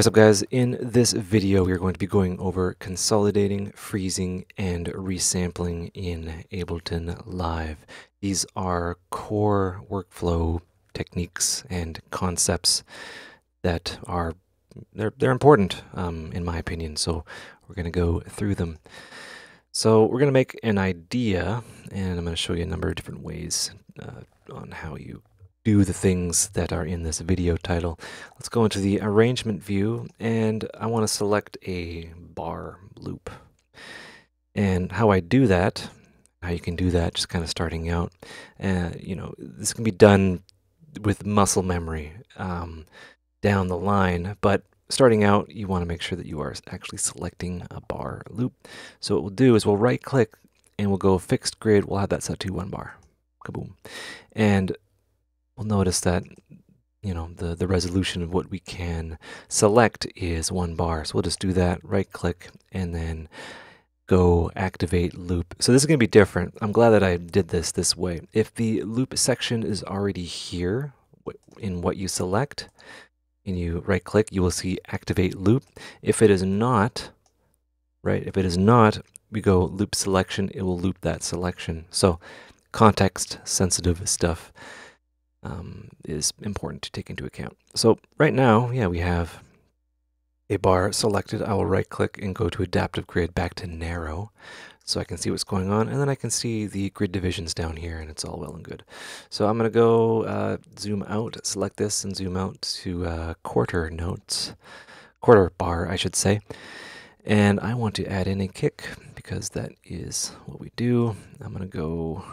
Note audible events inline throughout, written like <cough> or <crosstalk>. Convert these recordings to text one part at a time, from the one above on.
What's up guys, in this video we are going to be going over consolidating, freezing, and resampling in Ableton Live. These are core workflow techniques and concepts that are they're, they're important um, in my opinion, so we're going to go through them. So we're going to make an idea, and I'm going to show you a number of different ways uh, on how you do the things that are in this video title. Let's go into the arrangement view and I want to select a bar loop. And how I do that, how you can do that just kind of starting out, uh, you know, this can be done with muscle memory um, down the line, but starting out, you want to make sure that you are actually selecting a bar loop. So what we'll do is we'll right click and we'll go fixed grid. We'll have that set to one bar. Kaboom. And we'll notice that you know the the resolution of what we can select is one bar. So we'll just do that right click and then go activate loop. So this is going to be different. I'm glad that i did this this way. If the loop section is already here in what you select and you right click you will see activate loop. If it is not right if it is not we go loop selection it will loop that selection. So context sensitive stuff um, is important to take into account. So right now, yeah, we have a bar selected. I will right click and go to adaptive grid back to narrow so I can see what's going on. And then I can see the grid divisions down here and it's all well and good. So I'm going to go uh, zoom out, select this and zoom out to uh, quarter notes, quarter bar, I should say. And I want to add in a kick because that is what we do. I'm going to go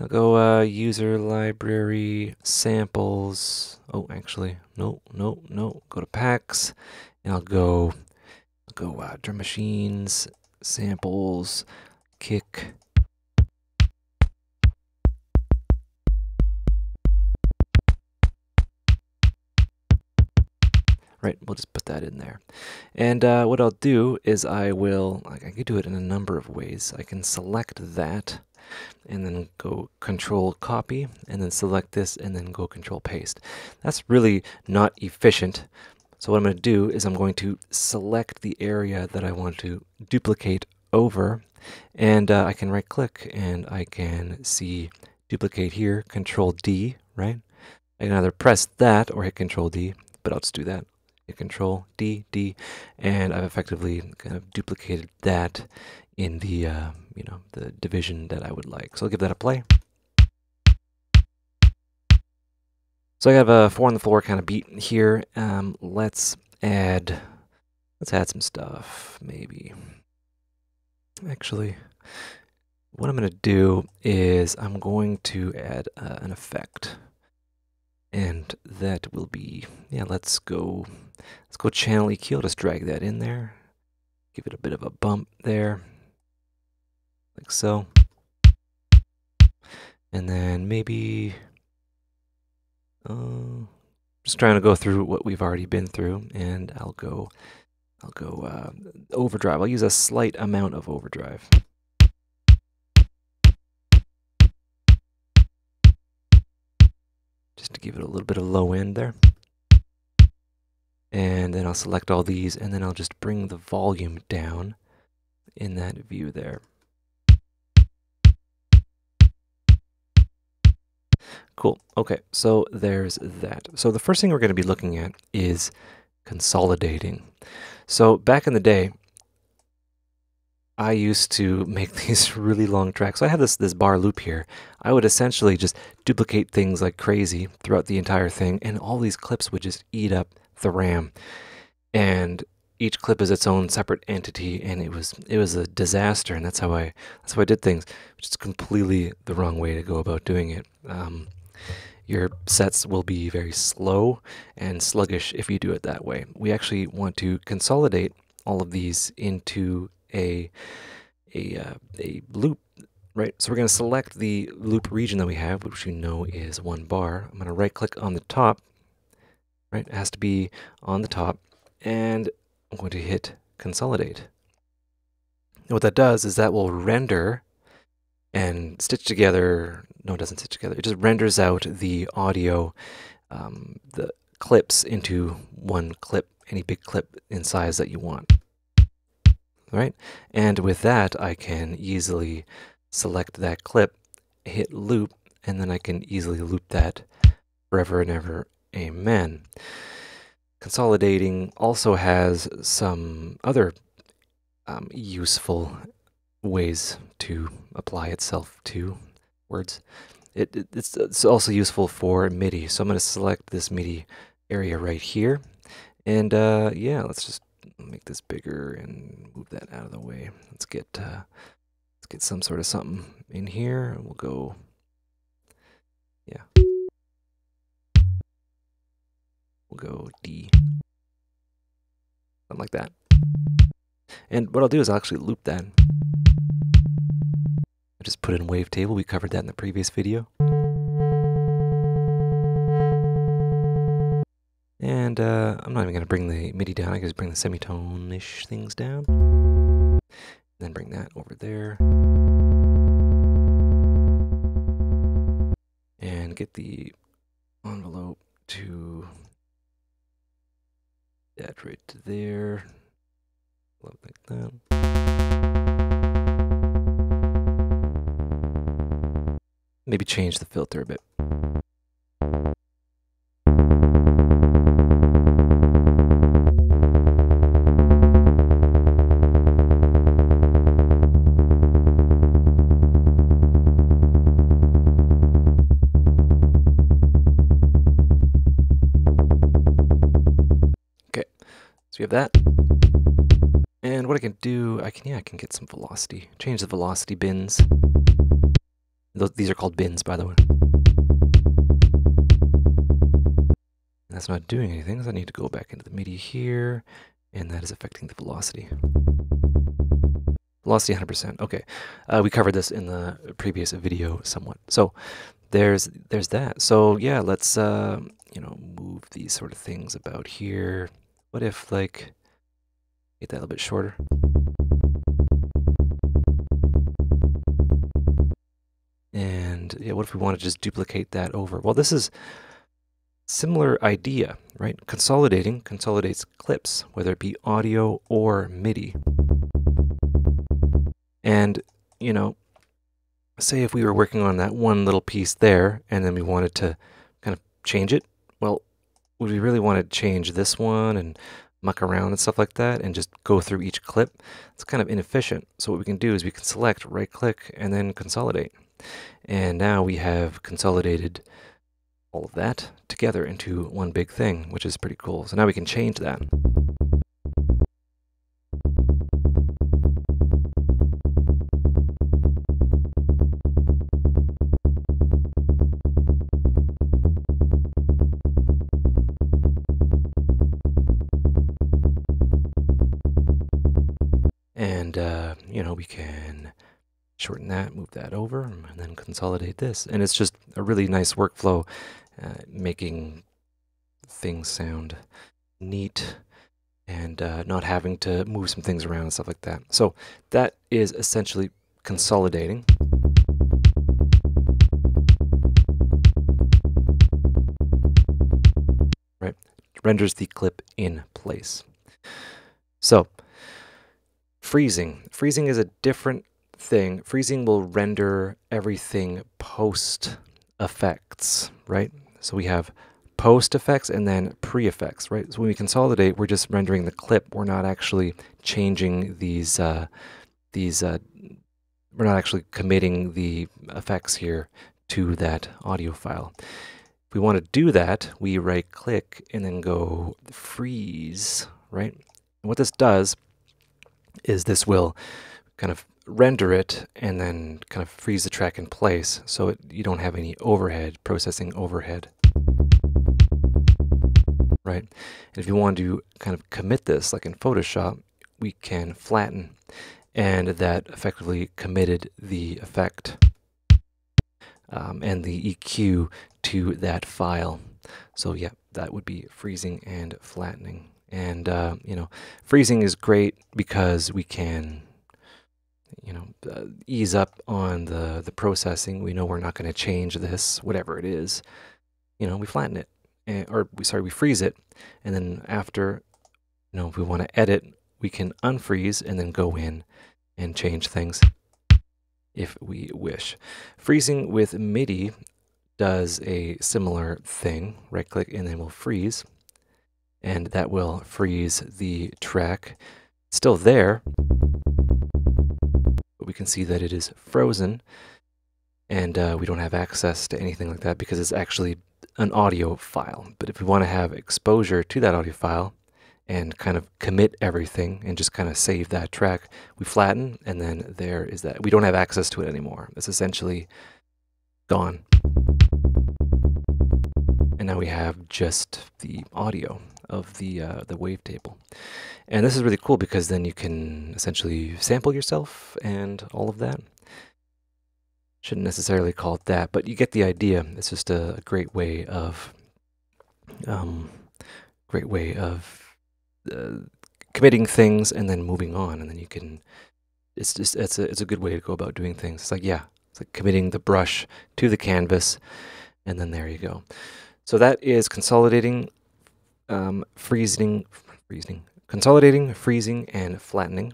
I'll go uh, user library samples. Oh, actually, no, no, no. Go to packs, and I'll go, I'll go uh, drum machines samples kick. Right, we'll just put that in there. And uh, what I'll do is I will, I can do it in a number of ways. I can select that and then go control copy and then select this and then go control paste. That's really not efficient. So what I'm going to do is I'm going to select the area that I want to duplicate over and uh, I can right click and I can see duplicate here, control D, right? I can either press that or hit control D, but I'll just do that. Control D, D, and I've effectively kind of duplicated that in the uh, you know the division that I would like. So I'll give that a play. So I have a four on the floor kind of beat here. Um, let's add let's add some stuff maybe. Actually, what I'm going to do is I'm going to add uh, an effect. And that will be, yeah, let's go, let's go channel EQ. I'll just drag that in there. Give it a bit of a bump there like so. And then maybe, uh, just trying to go through what we've already been through, and I'll go, I'll go uh, overdrive. I'll use a slight amount of overdrive. Just to give it a little bit of low end there. And then I'll select all these, and then I'll just bring the volume down in that view there. Cool. Okay, so there's that. So the first thing we're going to be looking at is consolidating. So back in the day, I used to make <laughs> these really long tracks. So I have this this bar loop here. I would essentially just duplicate things like crazy throughout the entire thing, and all these clips would just eat up the RAM. And each clip is its own separate entity, and it was it was a disaster. And that's how I that's how I did things, which is completely the wrong way to go about doing it. Um, your sets will be very slow and sluggish if you do it that way. We actually want to consolidate all of these into a a, uh, a loop, right? So we're going to select the loop region that we have, which we know is one bar. I'm going to right click on the top, right? It has to be on the top, and I'm going to hit consolidate. And what that does is that will render and stitch together no, it doesn't stitch together. It just renders out the audio, um, the clips into one clip, any big clip in size that you want. Right? And with that, I can easily select that clip, hit loop, and then I can easily loop that forever and ever. Amen. Consolidating also has some other um, useful ways to apply itself to words. It, it, it's, it's also useful for MIDI. So I'm going to select this MIDI area right here. And uh, yeah, let's just make this bigger and move that out of the way. Let's get uh, let's get some sort of something in here. and We'll go, yeah. We'll go D, something like that. And what I'll do is I'll actually loop that. I just put in wavetable. We covered that in the previous video. And uh, I'm not even going to bring the MIDI down. I can just bring the semitone-ish things down. And then bring that over there. And get the envelope to that right there. Like that. maybe change the filter a bit. I can, yeah, I can get some velocity. Change the velocity bins. These are called bins, by the way. That's not doing anything, so I need to go back into the MIDI here, and that is affecting the velocity. Velocity 100%. Okay, uh, we covered this in the previous video somewhat. So there's there's that. So yeah, let's uh, you know move these sort of things about here. What if like get that a little bit shorter? And yeah, what if we want to just duplicate that over? Well, this is similar idea, right? Consolidating consolidates clips, whether it be audio or MIDI. And, you know, say if we were working on that one little piece there and then we wanted to kind of change it, well, would we really want to change this one and muck around and stuff like that and just go through each clip? It's kind of inefficient. So what we can do is we can select, right click, and then consolidate. And now we have consolidated all of that together into one big thing, which is pretty cool. So now we can change that. You know, we can shorten that, move that over, and then consolidate this. And it's just a really nice workflow, uh, making things sound neat and uh, not having to move some things around and stuff like that. So that is essentially consolidating. Right, renders the clip in place. So freezing. Freezing is a different thing, freezing will render everything post effects, right? So we have post effects and then pre effects, right? So when we consolidate, we're just rendering the clip. We're not actually changing these, uh, these, uh, we're not actually committing the effects here to that audio file. If we want to do that, we right click and then go freeze, right? And what this does is this will kind of render it and then kind of freeze the track in place so it, you don't have any overhead, processing overhead. Right? And if you want to kind of commit this, like in Photoshop, we can flatten and that effectively committed the effect um, and the EQ to that file. So yeah, that would be freezing and flattening. And, uh, you know, freezing is great because we can you know, uh, ease up on the, the processing. We know we're not going to change this, whatever it is. You know, we flatten it. and, or we sorry we freeze it, and then after, you know, if we want to edit, we can unfreeze and then go in and change things if we wish. Freezing with MIDI does a similar thing. Right click and then we'll freeze. And that will freeze the track. still there, but we can see that it is frozen and uh, we don't have access to anything like that because it's actually an audio file. But if we want to have exposure to that audio file, and kind of commit everything and just kind of save that track. We flatten, and then there is that. We don't have access to it anymore. It's essentially gone. And now we have just the audio of the uh, the wavetable. And this is really cool because then you can essentially sample yourself and all of that. Shouldn't necessarily call it that, but you get the idea. It's just a, great way of um, great way of uh, committing things and then moving on, and then you can. It's just it's a it's a good way to go about doing things. It's like yeah, it's like committing the brush to the canvas, and then there you go. So that is consolidating, um, freezing, freezing, consolidating, freezing, and flattening.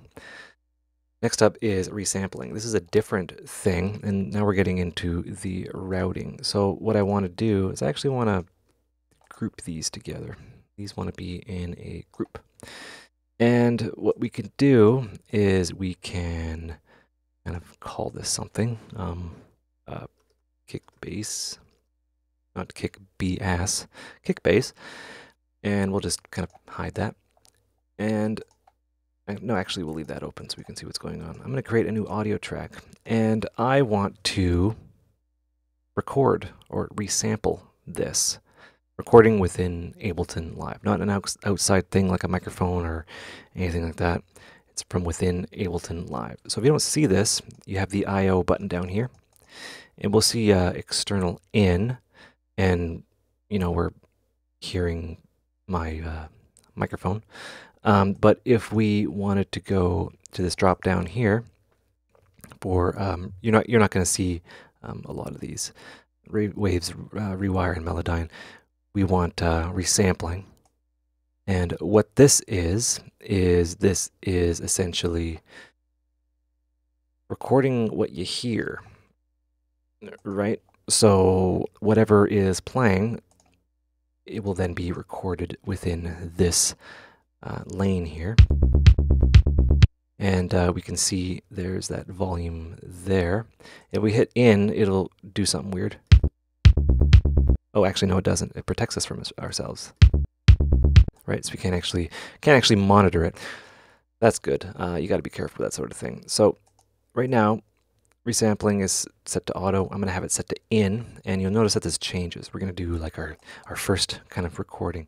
Next up is resampling. This is a different thing, and now we're getting into the routing. So what I want to do is I actually want to group these together. These want to be in a group. And what we can do is we can kind of call this something. Um, uh, kick bass, not kick B ass, kick bass. And we'll just kind of hide that. And no, actually, we'll leave that open so we can see what's going on. I'm going to create a new audio track. And I want to record or resample this recording within Ableton Live, not an outside thing like a microphone or anything like that. It's from within Ableton Live. So if you don't see this, you have the I.O. button down here, and we'll see uh, external in, and you know we're hearing my uh, microphone. Um, but if we wanted to go to this drop down here, for um, you're not you're not going to see um, a lot of these waves uh, rewire and melodyne we want uh, resampling. And what this is, is this is essentially recording what you hear, right? So whatever is playing, it will then be recorded within this uh, lane here. And uh, we can see there's that volume there. If we hit in, it'll do something weird. Oh, actually, no, it doesn't. It protects us from ourselves. Right, so we can't actually can't actually monitor it. That's good. Uh, you got to be careful with that sort of thing. So right now, resampling is set to auto. I'm going to have it set to in, and you'll notice that this changes. We're going to do like our, our first kind of recording.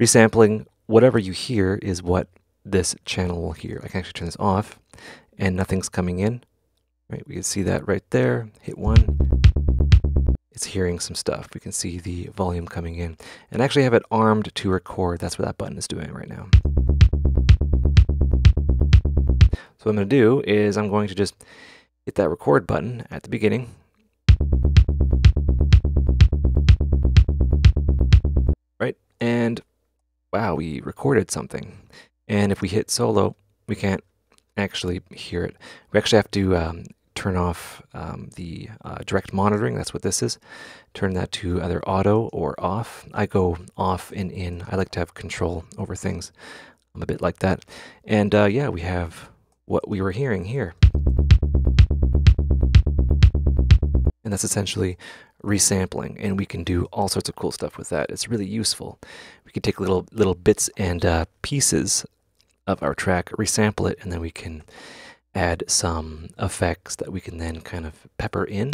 Resampling, whatever you hear is what this channel will hear. I can actually turn this off, and nothing's coming in. Right, we can see that right there. Hit one it's hearing some stuff. We can see the volume coming in. And actually have it armed to record. That's what that button is doing right now. So what I'm going to do is I'm going to just hit that record button at the beginning. Right? And wow, we recorded something. And if we hit solo, we can't actually hear it. We actually have to um, turn off um, the uh, direct monitoring. That's what this is. Turn that to either auto or off. I go off and in. I like to have control over things. I'm a bit like that. And uh, yeah, we have what we were hearing here. And that's essentially resampling, and we can do all sorts of cool stuff with that. It's really useful. We can take little little bits and uh, pieces of our track, resample it, and then we can add some effects that we can then kind of pepper in.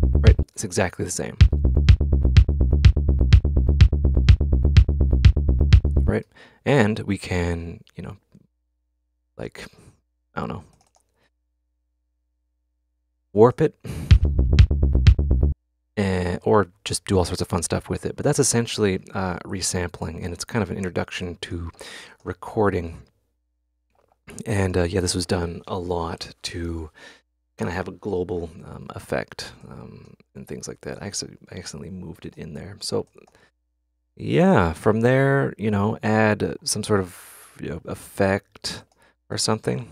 Right, it's exactly the same. Right, and we can, you know, like, I don't know, warp it, and, or just do all sorts of fun stuff with it. But that's essentially uh, resampling, and it's kind of an introduction to recording and uh, yeah, this was done a lot to kind of have a global um, effect um, and things like that. I, actually, I accidentally moved it in there. So yeah, from there, you know, add some sort of you know, effect or something.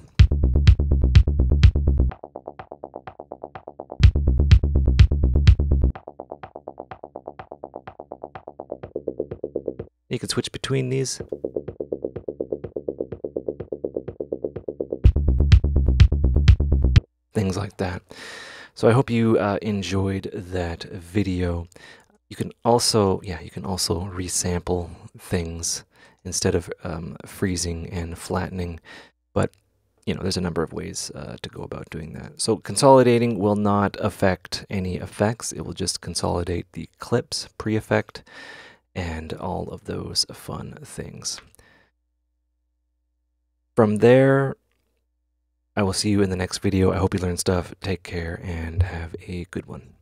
You can switch between these. Things like that. So I hope you uh, enjoyed that video. You can also, yeah, you can also resample things instead of um, freezing and flattening. But you know, there's a number of ways uh, to go about doing that. So consolidating will not affect any effects. It will just consolidate the clips pre-effect and all of those fun things. From there, I will see you in the next video. I hope you learned stuff. Take care and have a good one.